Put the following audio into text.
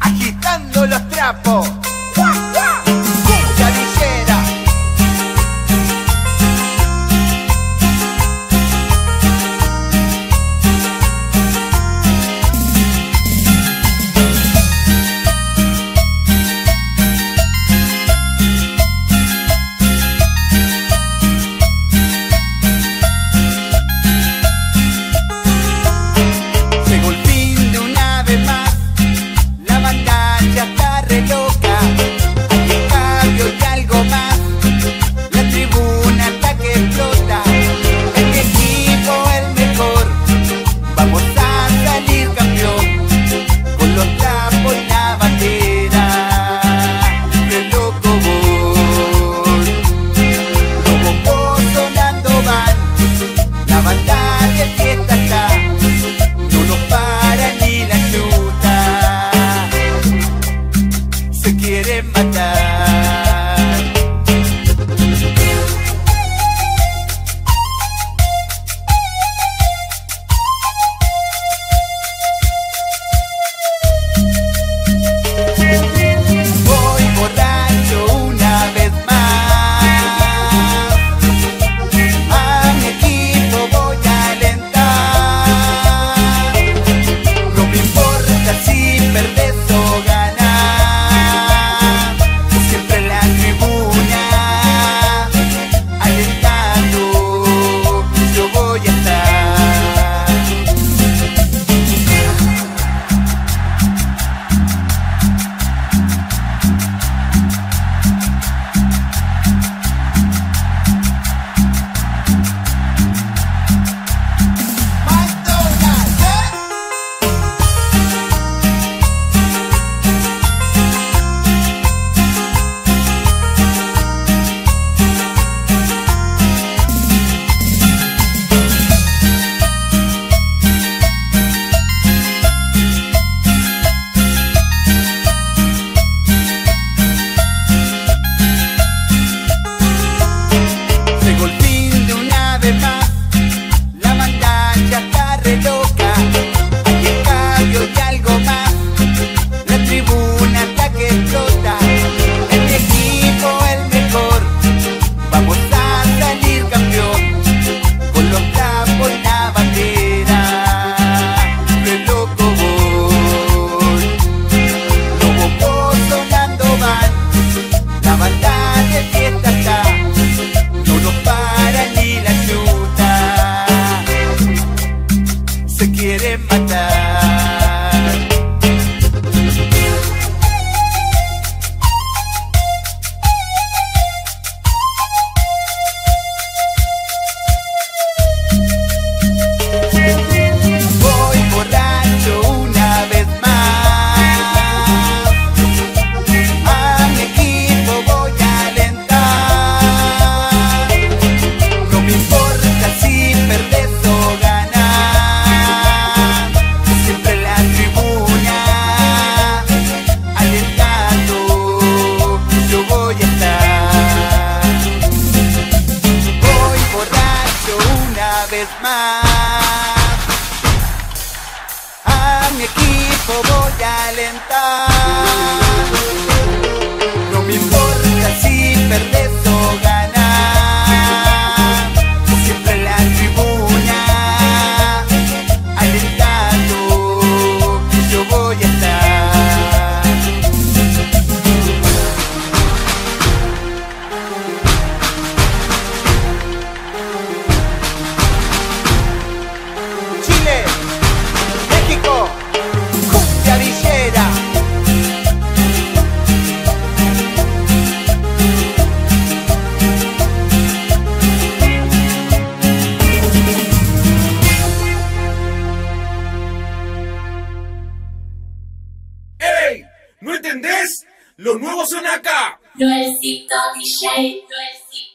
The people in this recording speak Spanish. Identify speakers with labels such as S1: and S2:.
S1: agitando los trapos. ada vez más. A mi equipo voy a alentar.
S2: ¿No entendés? ¡Los nuevos son acá!
S3: Noelcito DJ, Noelcito